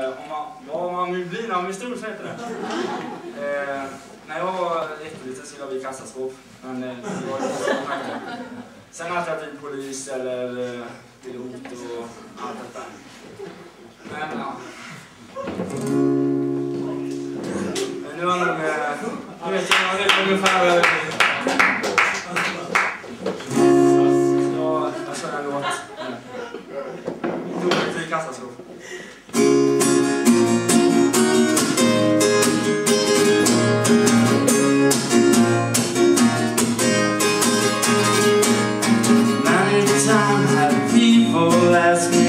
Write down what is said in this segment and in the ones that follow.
Eh, om man, vad man vill bli när man blir stor så heter det. Eh, när jag var jätteliten så jag vi kassaskåp. Men eh, det var ju Sen har jag typ polis eller eh, pilot och allt detta. Men ja. Men nu har nog... Eh, nu vet jag nog ungefär... Jag kör en låt. Dåligt i kassaskåp. ask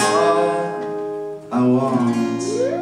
all I want.